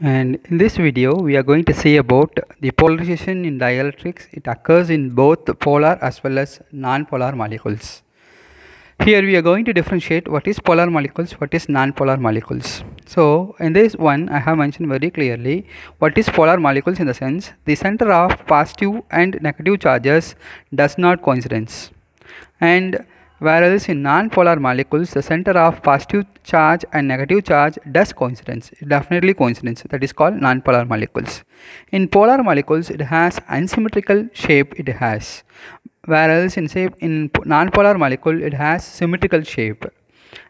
And in this video, we are going to see about the polarization in dielectrics. It occurs in both polar as well as non-polar molecules. Here we are going to differentiate what is polar molecules, what is non-polar molecules. So in this one, I have mentioned very clearly what is polar molecules in the sense the center of positive and negative charges does not coincidence. And whereas in non-polar molecules the center of positive charge and negative charge does coincidence definitely coincidence that is called non-polar molecules. In polar molecules it has unsymmetrical shape it has. Whereas in say in non-polar molecule it has symmetrical shape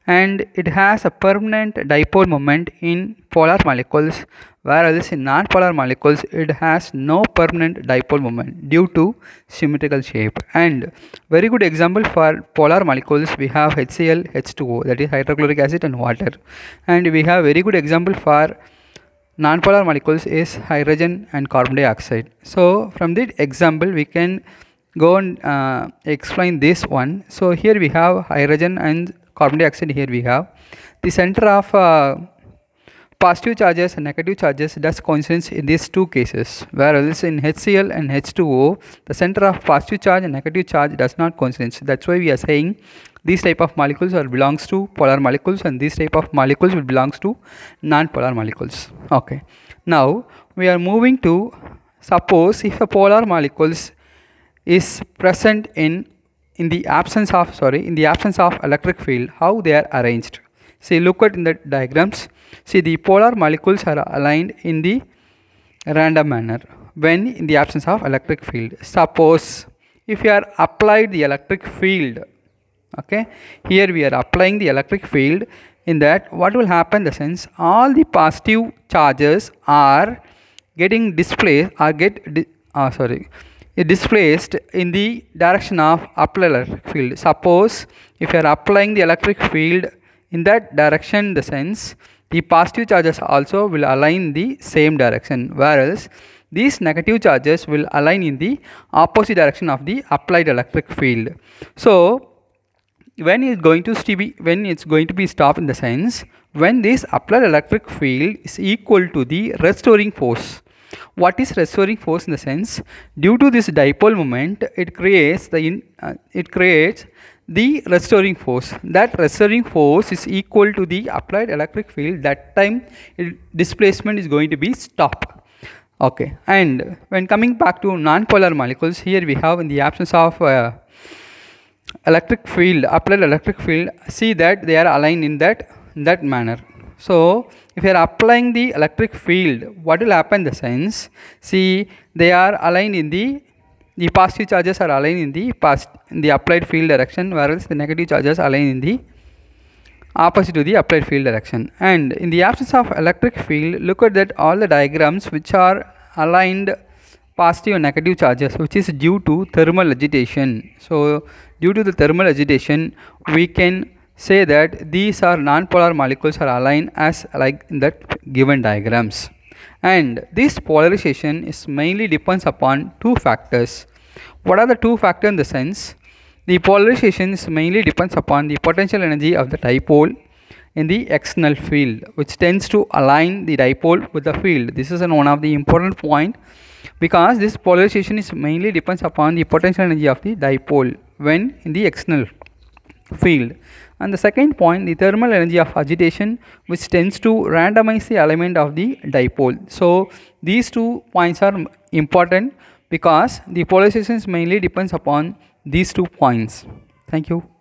and it has a permanent dipole moment in polar molecules whereas in non-polar molecules it has no permanent dipole moment due to symmetrical shape. And very good example for polar molecules we have HCl H2O that is hydrochloric acid and water. And we have very good example for non-polar molecules is hydrogen and carbon dioxide. So from this example we can go and uh, explain this one. So here we have hydrogen and carbon dioxide here we have. The center of uh, positive charges and negative charges does coincidence in these two cases whereas in HCl and H2O the center of positive charge and negative charge does not coincidence. That's why we are saying these type of molecules are belongs to polar molecules and this type of molecules will belongs to non-polar molecules. Okay. Now we are moving to suppose if a polar molecules is present in in the absence of sorry in the absence of electric field how they are arranged? See look at in the diagrams. See the polar molecules are aligned in the random manner when in the absence of electric field. Suppose if you are applied the electric field okay here we are applying the electric field in that what will happen the sense all the positive charges are getting displaced or get uh, sorry displaced in the direction of applied electric field. Suppose if you are applying the electric field in that direction the sense the positive charges also will align the same direction whereas these negative charges will align in the opposite direction of the applied electric field. So when it's going to be when it's going to be stopped in the sense when this applied electric field is equal to the restoring force what is restoring force in the sense due to this dipole moment it creates the in, uh, it creates the restoring force. That restoring force is equal to the applied electric field. That time it, displacement is going to be stopped. Okay. And when coming back to non-polar molecules here we have in the absence of uh, electric field applied electric field see that they are aligned in that in that manner so if you are applying the electric field, what will happen in the sense? See, they are aligned in the the positive charges are aligned in the past in the applied field direction, whereas the negative charges align in the opposite to the applied field direction. And in the absence of electric field, look at that all the diagrams which are aligned positive and negative charges which is due to thermal agitation. So due to the thermal agitation we can say that these are non-polar molecules are aligned as like in that given diagrams. And this polarization is mainly depends upon two factors. What are the two factors in the sense? The polarization is mainly depends upon the potential energy of the dipole in the external field which tends to align the dipole with the field. This is an one of the important point because this polarization is mainly depends upon the potential energy of the dipole when in the external field and the second point the thermal energy of agitation which tends to randomize the element of the dipole. So these two points are important because the polarization mainly depends upon these two points. Thank you